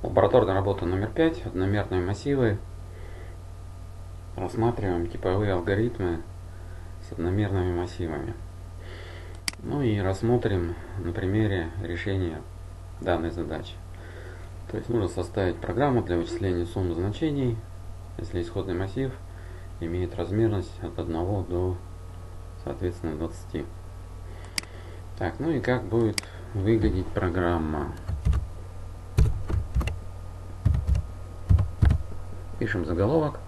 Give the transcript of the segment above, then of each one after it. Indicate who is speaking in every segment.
Speaker 1: Лабораторная работа номер пять. Одномерные массивы. Рассматриваем типовые алгоритмы с одномерными массивами. Ну и рассмотрим на примере решения данной задачи. То есть нужно составить программу для вычисления суммы значений, если исходный массив имеет размерность от 1 до, соответственно, 20. Так, ну и как будет выглядеть программа. Пишем заголовок.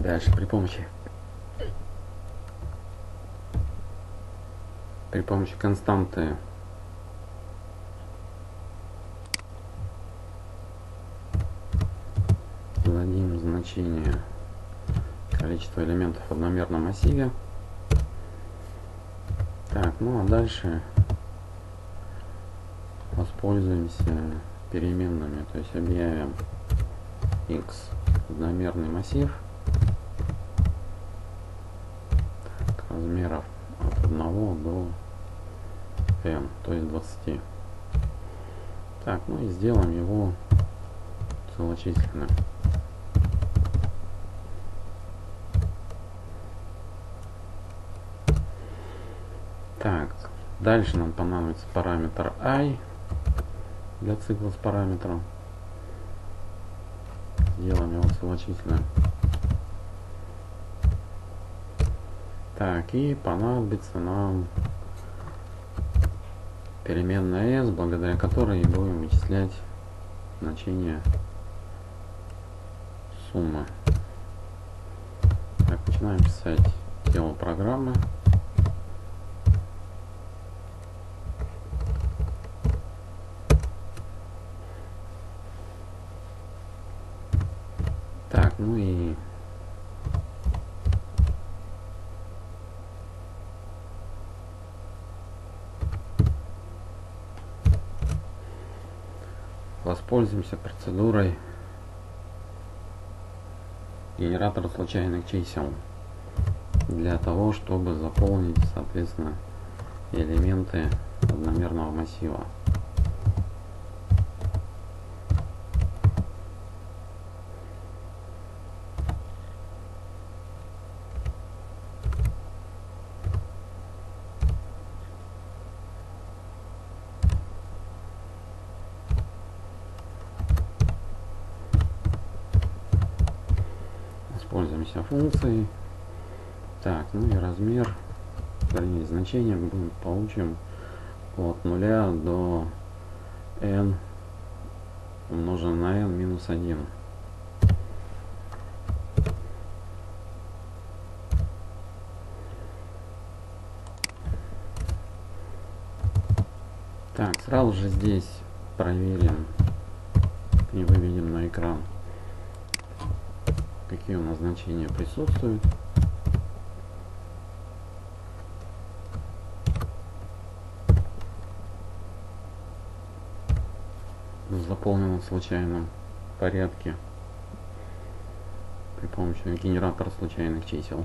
Speaker 1: Дальше при помощи при помощи константы зададим значение количества элементов в одномерном массиве. Так, ну а дальше воспользуемся переменными, то есть объявим x одномерный массив размеров от 1 до n, то есть 20. Так, ну и сделаем его целочисленным. Так, дальше нам понадобится параметр i для цикла с параметром. Сделаем его целочисленным. Так, и понадобится нам переменная s, благодаря которой будем вычислять значение суммы. Так, начинаем писать тело программы. Так, ну и воспользуемся процедурой генератора случайных чисел для того, чтобы заполнить, соответственно, элементы одномерного массива. Функцией. Так, ну и размер, вернее, значение мы получим от 0 до n умноженное на n минус 1. Так, сразу же здесь проверим и выведем на экран какие у нас значения присутствуют. в заполненном случайном порядке при помощи генератора случайных чисел.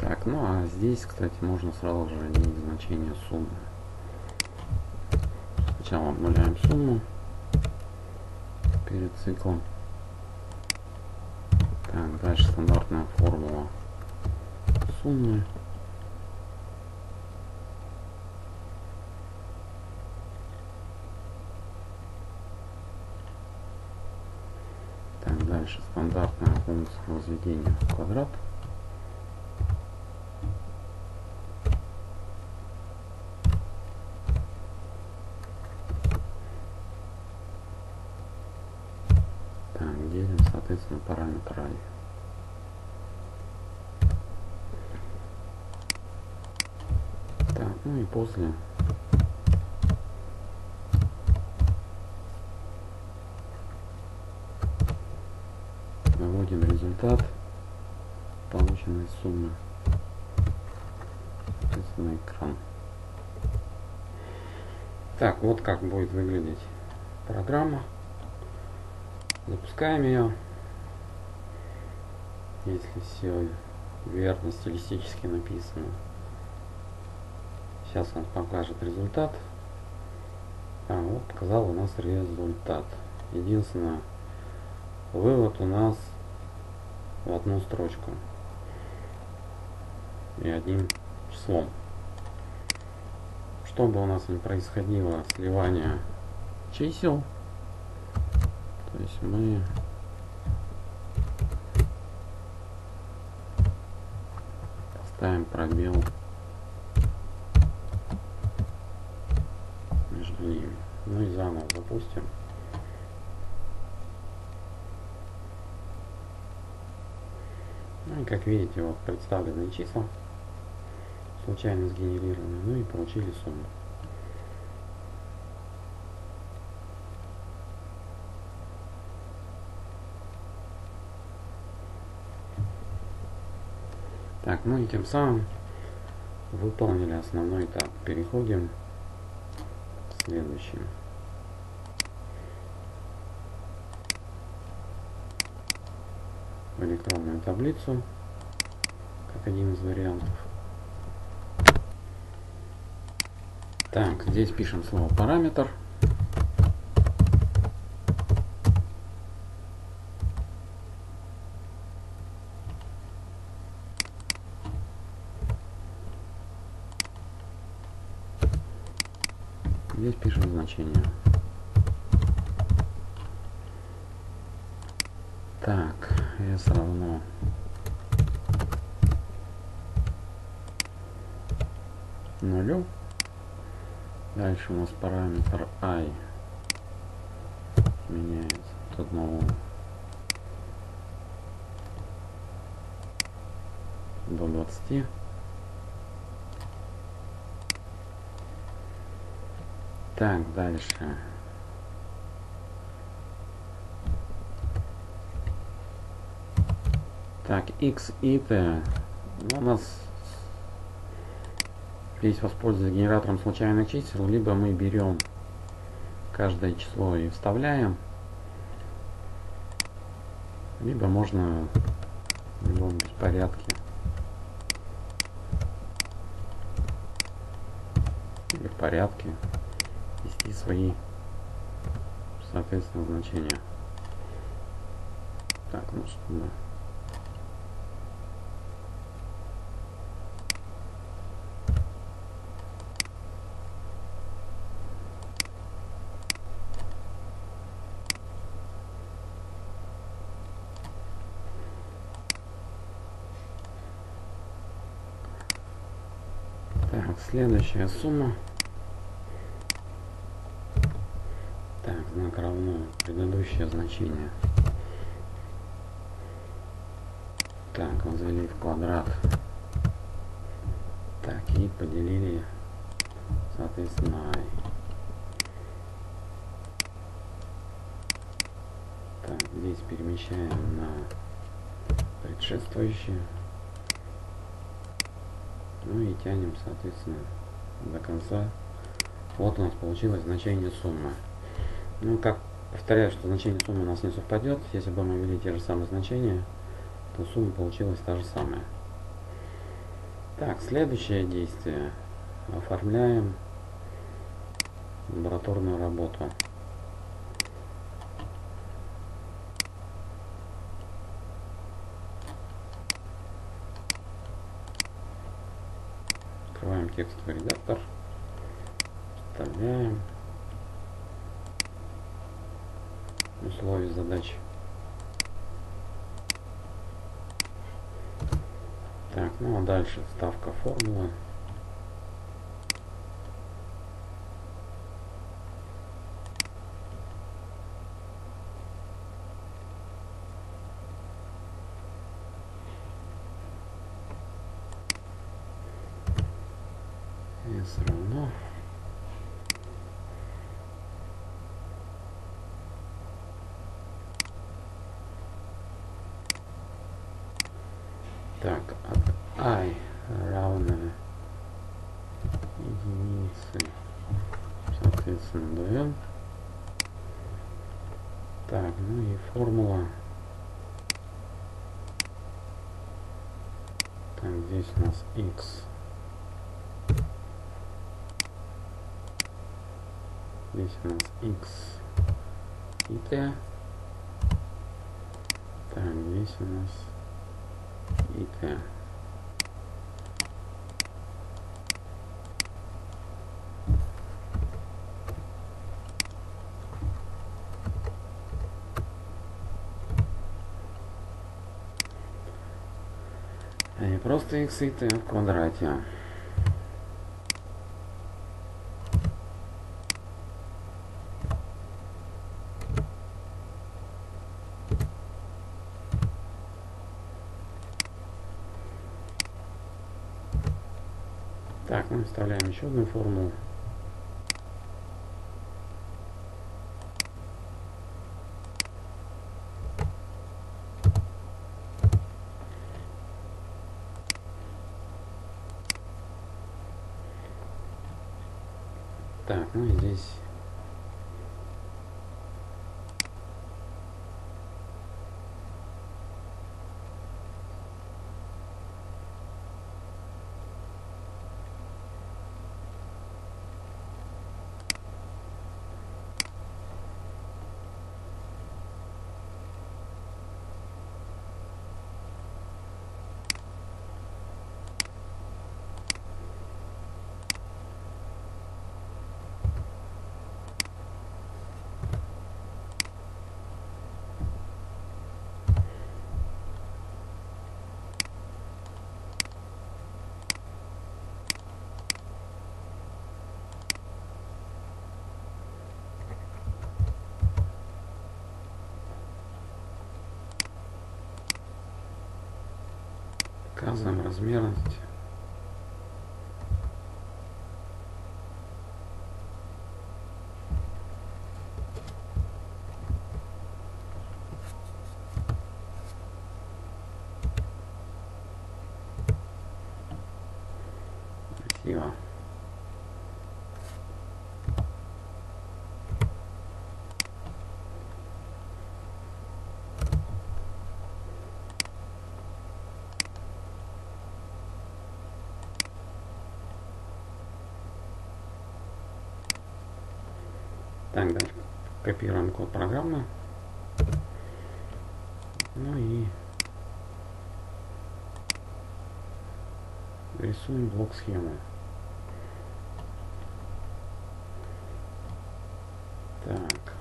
Speaker 1: Так, ну а здесь, кстати, можно сразу же изменить значение суммы. Сначала обнуляем сумму перед циклом. Так, дальше стандартная формула суммы. Так, дальше стандартная функция возведения в квадрат. соответственно параметр i. Так, ну и после выводим результат полученной суммы на экран. Так, вот как будет выглядеть программа. Запускаем ее. Если все верно стилистически написано. Сейчас он покажет результат. А, вот показал у нас результат. Единственное, вывод у нас в одну строчку и одним числом. Что бы у нас ни происходило, сливание чисел, то есть мы поставим пробел между ними. Ну и заново запустим. Ну и как видите, вот представлены числа, случайно сгенерированные, ну и получили сумму. Так, ну и тем самым выполнили основной этап. Переходим к следующему. Электронную таблицу, как один из вариантов. Так, здесь пишем слово параметр. Здесь пишем значение. Так, s равно нулю. Дальше у нас параметр i меняется от одного до 20. Так, дальше. Так, x и t. Ну, у нас здесь воспользоваться генератором случайных чисел, либо мы берем каждое число и вставляем, либо можно в любом беспорядке или в порядке ввести свои соответственно значения. Так, ну что, да. Так, следующая сумма. Так, знак равно предыдущее значение. Так, возвели в квадрат. Так, и поделили, соответственно, i. Так, здесь перемещаем на предшествующее. Ну и тянем, соответственно, до конца. Вот у нас получилось значение суммы. Ну, как повторяю, что значение суммы у нас не совпадет. Если бы мы ввели те же самые значения, то сумма получилась та же самая. Так, следующее действие. Оформляем лабораторную работу. Открываем текстовый редактор. Вставляем. Условий задачи. Так, ну а дальше ставка формулы. s равно Так, от i равное единице, соответственно, n. Так, ну и формула. Так, здесь у нас x. Здесь у нас x и t. Так, здесь у нас и. Не просто x и t в квадрате. Так, мы вставляем еще одну формулу. Так, ну и здесь показываем размерность. Так, дальше копируем код программы. Ну и рисуем блок схемы. Так.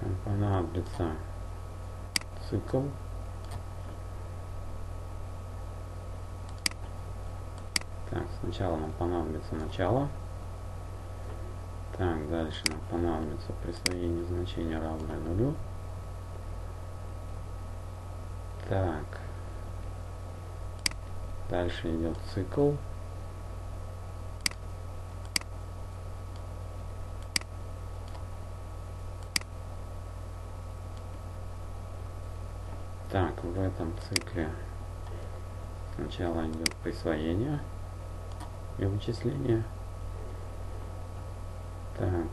Speaker 1: Нам понадобится цикл. Так, сначала нам понадобится начало. Так, дальше нам понадобится присвоение значения равное нулю. Так. Дальше идет цикл. Так, в этом цикле сначала идет присвоение и вычисление. Так.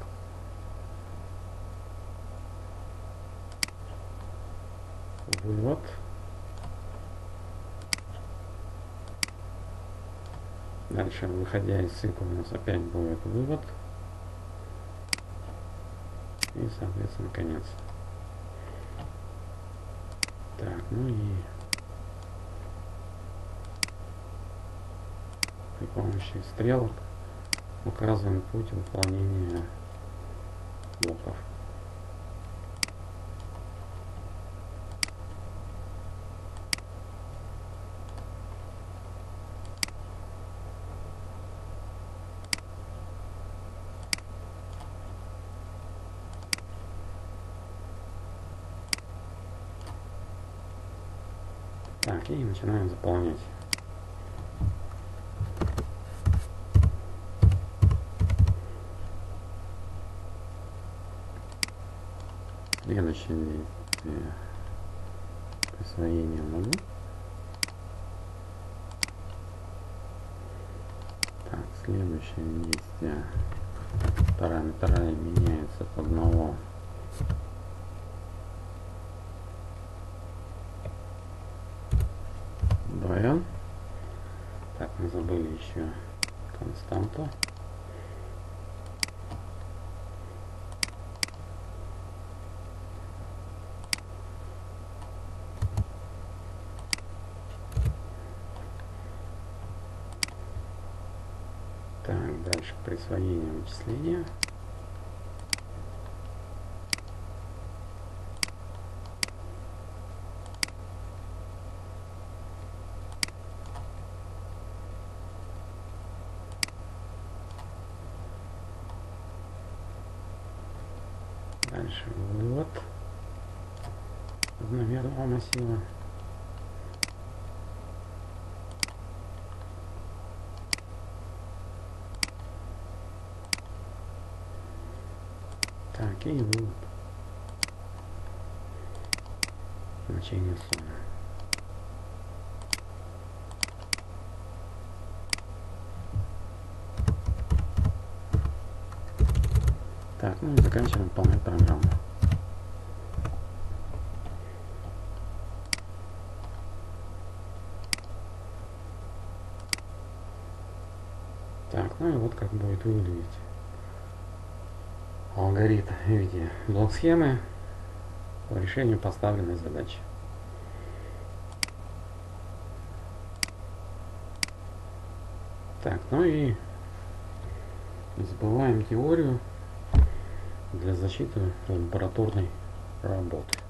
Speaker 1: Вывод. Дальше, выходя из цикла, у нас опять будет вывод. И, соответственно, конец. Так, ну и при помощи стрелок указываем путь выполнения блоков. Так, и начинаем заполнять. Действие присвоение нулю. Так, следующее действие. Параметр меняется от одного Двоен. Так, мы забыли еще константу. Так, дальше присвоение вычисления. Дальше вывод одномерного массива. И вывод. Значение суммы. Так, ну и заканчиваем выполнять программу. Так, ну и вот как будет выглядеть алгоритм в виде блок схемы по решению поставленной задачи. Так, ну и забываем теорию для защиты лабораторной работы.